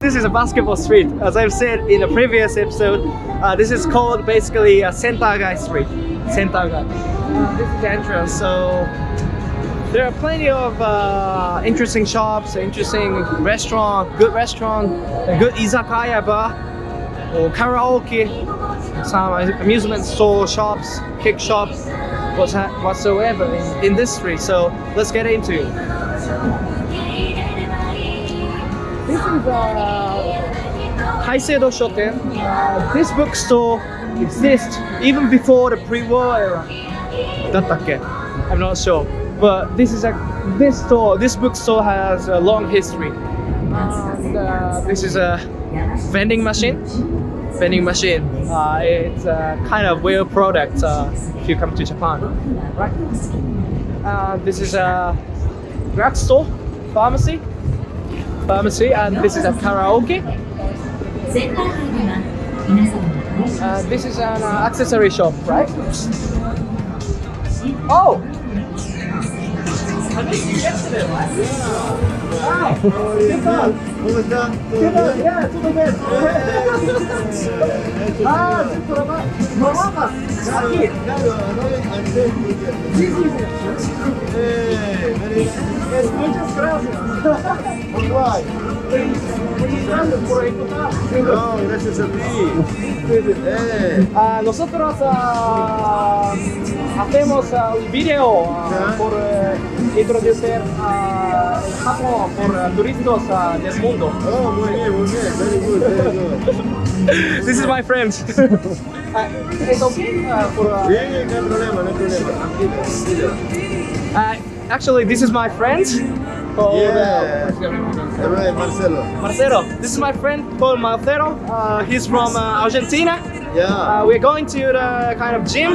This is a basketball street. As I've said in a previous episode, uh, this is called basically a Center Gai Street. Center Gai. Uh, this is the entrance, so there are plenty of uh, interesting shops, interesting restaurant, good restaurant, a good izakaya bar, or karaoke, some amusement store shops, cake shops, what's- whatsoever in, in this street. So let's get into it. in Shoten, uh, this bookstore exists even before the pre-war era. I'm not sure. But this is a this store, this bookstore has a long history. And, uh, this is a vending machine. Vending machine. Uh, it's a kind of weird product uh, if you come to Japan, right? Uh, this is a drugstore, pharmacy, pharmacy and this is a karaoke. Uh, this is an uh, accessory shop, right? Oh! You? Yeah. Wow! Yeah, Eh, Muchas gracias. Muchas gracias por encontrar. No, gracias a ti. Eh, Ah, nosotros ah, hacemos ah, un video ah, por eh, introducir a Japón por ah, turistas del mundo. oh, muy bien, muy bien. Very good, very good. This is my friend. ¿Es okay? por, Sí, no hay problema, no hay problema. Actually, this is my friend. Called, Yeah. uh, right, Marcelo. Marcelo. This is my friend called Marcelo. Uh, he's from uh, Argentina. Yeah, Uh, we're going to the kind of gym,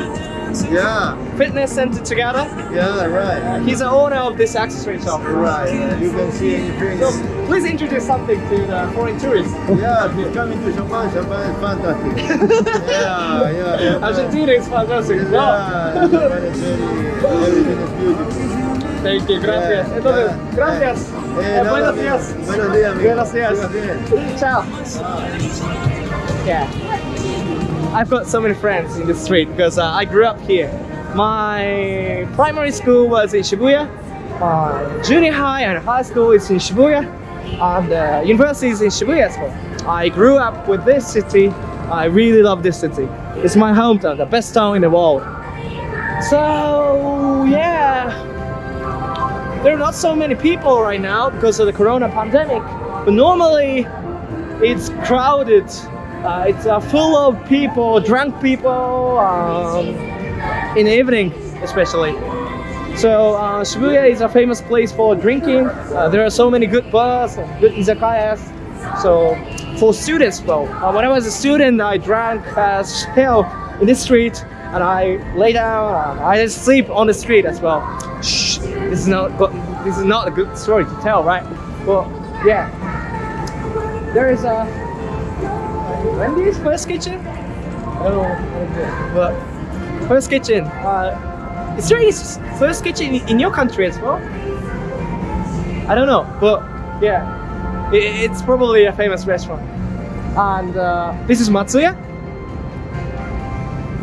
yeah, fitness center together. yeah, right. He's the owner of this accessory shop. Right, uh, you can see anything. So please introduce something to the foreign tourists. Yeah, he's coming to Japan. Japan is fantastic. yeah, yeah, yeah. Argentina is fantastic. Yeah. Japan is very, everything is beautiful. Thank you, gracias. Entonces, gracias. Eh, nada, buenos amigo. días. Buenos días, amigo. Buenos días. Ciao. Yeah. I've got so many friends in the street because uh, I grew up here. My primary school was in Shibuya. Junior high and high school is in Shibuya. And uh, university is in Shibuya as well. I grew up with this city. I really love this city. It's my hometown, the best town in the world. So. There are not so many people right now because of the corona pandemic. But normally, it's crowded. Uh, it's uh, full of people, drunk people, um, in the evening especially. So uh, Shibuya is a famous place for drinking. Uh, there are so many good bars, and good izakayas. So for students, uh, when I was a student, I drank as hell in the street, and I lay down. I sleep on the street as well. This is not. This is not a good story to tell, right? Well, yeah. There is a Wendy's First Kitchen. Oh, but First Kitchen. Uh, is there any First Kitchen in, in your country as well? I don't know, but yeah, i it's probably a famous restaurant. And uh, this is Matsuya.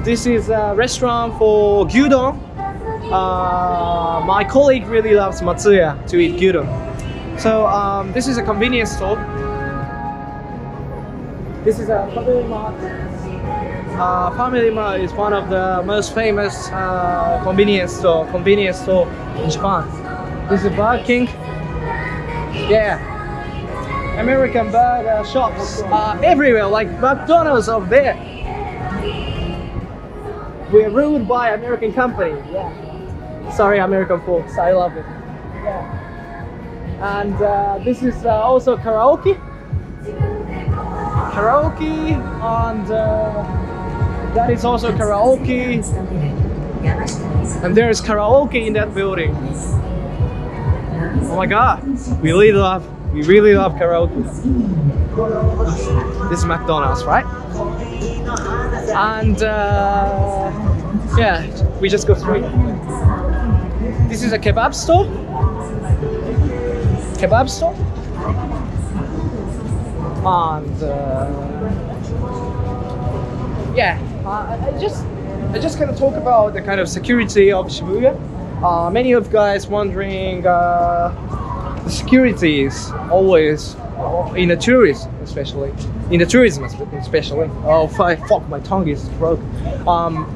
This is a restaurant for gyudon. Uh, my colleague really loves Matsuya to eat gyudon. So um, this is a convenience store. This is a Family Mart. Uh, Family Mart is one of the most famous uh, convenience store convenience store in Japan. This is Burger King. Yeah. American burger shops are everywhere, like McDonald's over there. We're ruled by American company. Yeah. Sorry, American folks, I love it. Yeah. And uh, this is uh, also karaoke. Karaoke, and uh, that is also karaoke. And there is karaoke in that building. Oh my god, we really love, we really love karaoke. This is McDonald's, right? And uh, yeah, we just go through. This is a kebab store. Kebab store. and uh, yeah, I I just I just kind of talk about the kind of security of Shibuya. Uh, many of guys wondering uh, the security is always uh, in the tourism, especially in the tourism, especially. Oh, fuck, my tongue is broke. Um,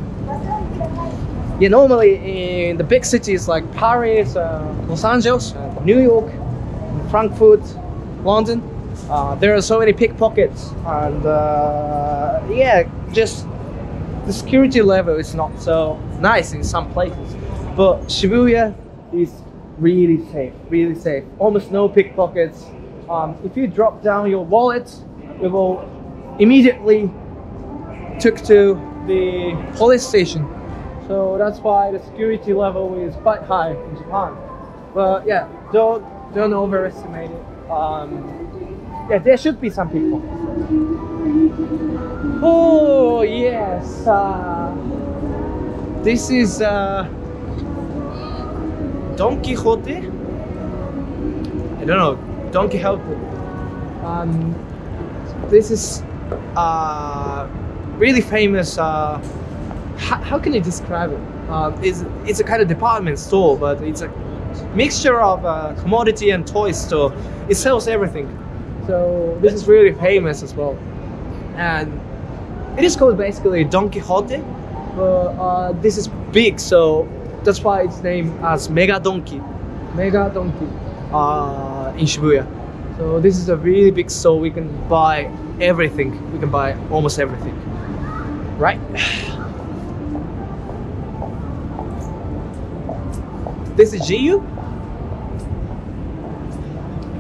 yeah, normally in the big cities like Paris, uh, Los Angeles, uh, New York, Frankfurt, London, uh, there are so many pickpockets, and uh, yeah, just the security level is not so nice in some places. But Shibuya is really safe, really safe. Almost no pickpockets. Um, if you drop down your wallet, it will immediately took to the police station. So that's why the security level is quite high in Japan. But yeah, don't don't overestimate it. Um, yeah, there should be some people. Oh yes, uh, this is uh, Don Quijote. I don't know, Don Quijote. Um, this is uh, really famous. Uh, how, how can you describe it? Uh, it's, it's a kind of department store, but it's a mixture of uh, commodity and toy store. It sells everything. So this is really famous as well. And it is called basically Don Quijote, but uh, this is big, so that's why it's named as Mega Donki. Mega Donki uh, in Shibuya. So this is a really big store. We can buy everything. We can buy almost everything. Right? This is GU?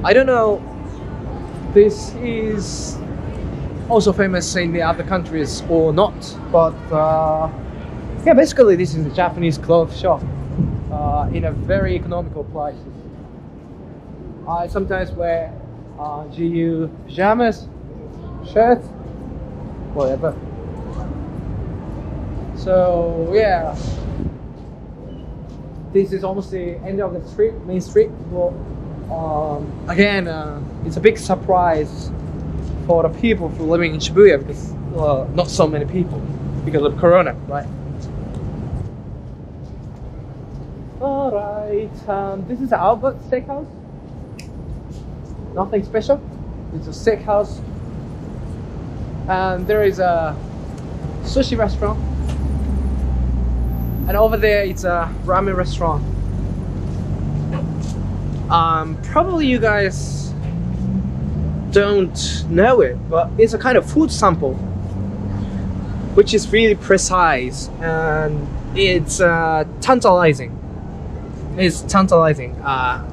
I don't know. This is also famous in the other countries or not, but uh, yeah, basically this is a Japanese clothes shop uh, in a very economical prices. I sometimes wear uh, GU pajamas, shirts, whatever. So yeah, this is almost the end of the street, main street. But um, again, uh, it's a big surprise for the people who living in Shibuya because uh, not so many people because of Corona, right? All right, um, this is Albert Steakhouse. Nothing special. It's a steakhouse, and there is a sushi restaurant and over there it's a ramen restaurant. Um, probably you guys don't know it but it's a kind of food sample which is really precise and it's uh, tantalizing. It's tantalizing uh,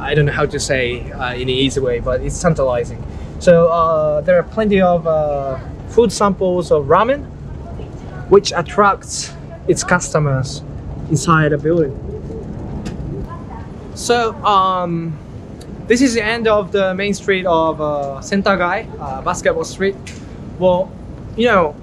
I don't know how to say uh, in an easy way but it's tantalizing. So uh, there are plenty of uh, food samples of ramen which attracts its customers inside the building. So um, this is the end of the main street of uh, Sentagai, uh, Basketball Street. Well, you know,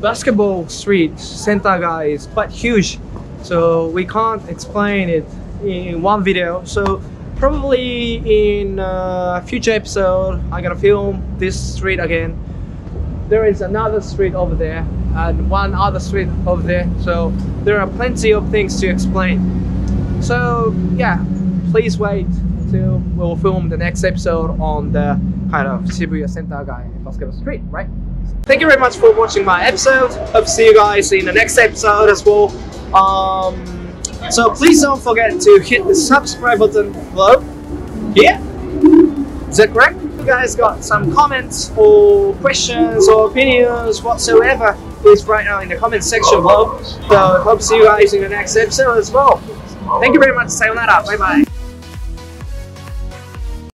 Basketball Street, Sentagai is quite huge, so we can't explain it in one video. So probably in a future episode, I'm gonna film this street again. There is another street over there and one other street over there. So there are plenty of things to explain. So yeah please wait until we'll film the next episode on the kind of Shibuya Center Sentagai Basketball Street right? Thank you very much for watching my episode. Hope to see you guys in the next episode as well. Um, so please don't forget to hit the subscribe button below. Here? Is that correct? You guys got some comments or questions or opinions whatsoever please write down in the comment section below. So hope to see you guys in the next episode as well. Thank you very much. Sayonara. Bye bye.